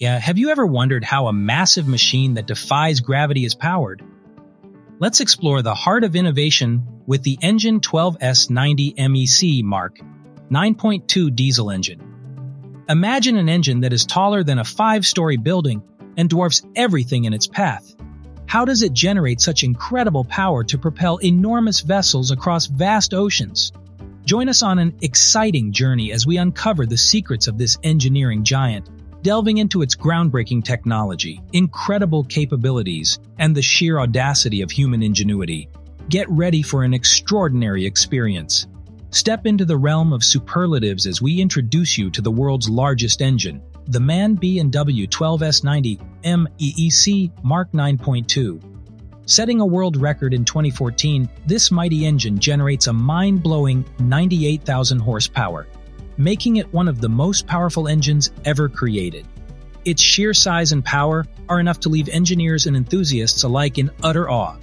Yeah, have you ever wondered how a massive machine that defies gravity is powered? Let's explore the heart of innovation with the Engine 12S90 MEC Mark 9.2 diesel engine. Imagine an engine that is taller than a five-story building and dwarfs everything in its path. How does it generate such incredible power to propel enormous vessels across vast oceans? Join us on an exciting journey as we uncover the secrets of this engineering giant delving into its groundbreaking technology, incredible capabilities, and the sheer audacity of human ingenuity. Get ready for an extraordinary experience. Step into the realm of superlatives as we introduce you to the world's largest engine, the MAN B&W 12S90 MEC Mark 9.2. Setting a world record in 2014, this mighty engine generates a mind-blowing 98,000 horsepower, making it one of the most powerful engines ever created. Its sheer size and power are enough to leave engineers and enthusiasts alike in utter awe.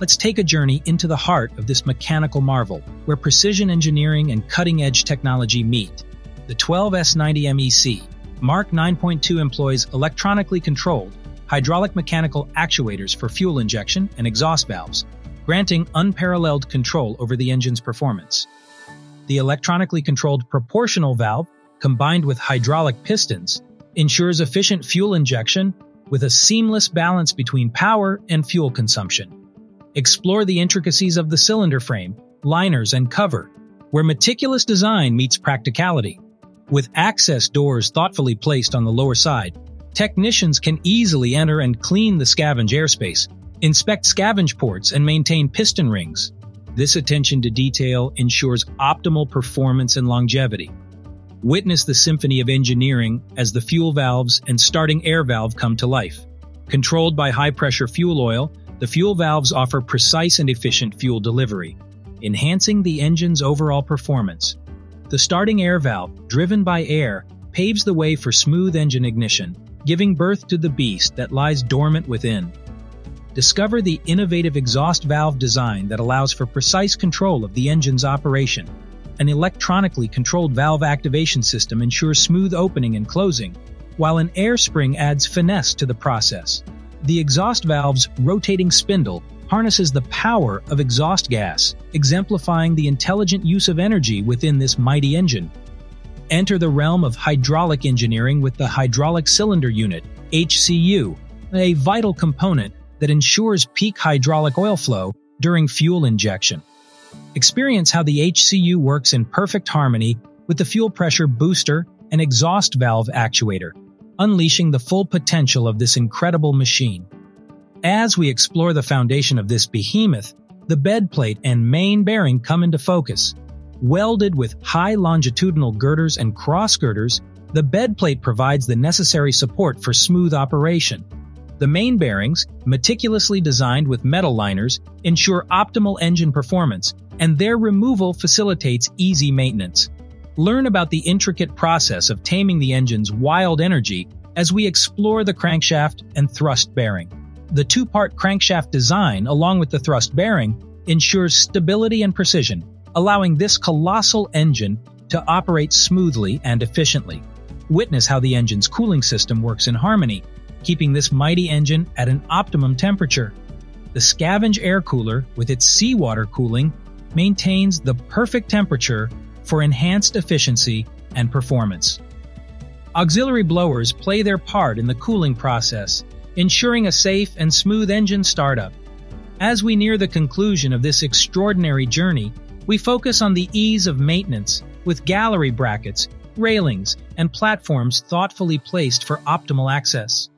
Let's take a journey into the heart of this mechanical marvel, where precision engineering and cutting-edge technology meet. The 12S90 MEC Mark 9.2 employs electronically controlled, hydraulic mechanical actuators for fuel injection and exhaust valves, granting unparalleled control over the engine's performance. The electronically controlled proportional valve, combined with hydraulic pistons, ensures efficient fuel injection with a seamless balance between power and fuel consumption. Explore the intricacies of the cylinder frame, liners, and cover, where meticulous design meets practicality. With access doors thoughtfully placed on the lower side, technicians can easily enter and clean the scavenge airspace, inspect scavenge ports, and maintain piston rings. This attention to detail ensures optimal performance and longevity. Witness the symphony of engineering as the fuel valves and starting air valve come to life. Controlled by high-pressure fuel oil, the fuel valves offer precise and efficient fuel delivery, enhancing the engine's overall performance. The starting air valve, driven by air, paves the way for smooth engine ignition, giving birth to the beast that lies dormant within. Discover the innovative exhaust valve design that allows for precise control of the engine's operation. An electronically controlled valve activation system ensures smooth opening and closing, while an air spring adds finesse to the process. The exhaust valve's rotating spindle harnesses the power of exhaust gas, exemplifying the intelligent use of energy within this mighty engine. Enter the realm of hydraulic engineering with the Hydraulic Cylinder Unit, HCU, a vital component that ensures peak hydraulic oil flow during fuel injection. Experience how the HCU works in perfect harmony with the fuel pressure booster and exhaust valve actuator, unleashing the full potential of this incredible machine. As we explore the foundation of this behemoth, the bed plate and main bearing come into focus. Welded with high longitudinal girders and cross girders, the bed plate provides the necessary support for smooth operation. The main bearings, meticulously designed with metal liners, ensure optimal engine performance, and their removal facilitates easy maintenance. Learn about the intricate process of taming the engine's wild energy as we explore the crankshaft and thrust bearing. The two-part crankshaft design, along with the thrust bearing, ensures stability and precision, allowing this colossal engine to operate smoothly and efficiently. Witness how the engine's cooling system works in harmony keeping this mighty engine at an optimum temperature. The Scavenge air cooler, with its seawater cooling, maintains the perfect temperature for enhanced efficiency and performance. Auxiliary blowers play their part in the cooling process, ensuring a safe and smooth engine startup. As we near the conclusion of this extraordinary journey, we focus on the ease of maintenance with gallery brackets, railings, and platforms thoughtfully placed for optimal access.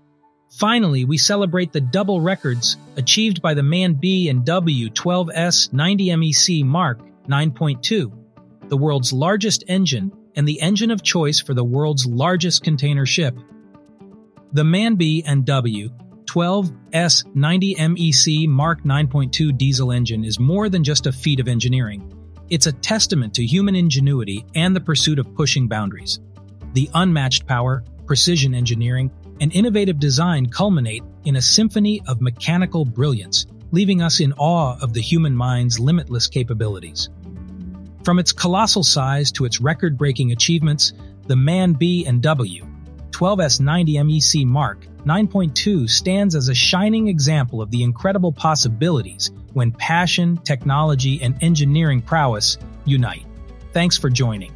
Finally, we celebrate the double records achieved by the MAN B and W 12S 90 MEC Mark 9.2, the world's largest engine and the engine of choice for the world's largest container ship. The MAN B and W 12S 90 MEC Mark 9.2 diesel engine is more than just a feat of engineering. It's a testament to human ingenuity and the pursuit of pushing boundaries. The unmatched power, precision engineering, and innovative design culminate in a symphony of mechanical brilliance, leaving us in awe of the human mind's limitless capabilities. From its colossal size to its record-breaking achievements, the MAN B and W 12S90 MEC Mark 9.2 stands as a shining example of the incredible possibilities when passion, technology, and engineering prowess unite. Thanks for joining.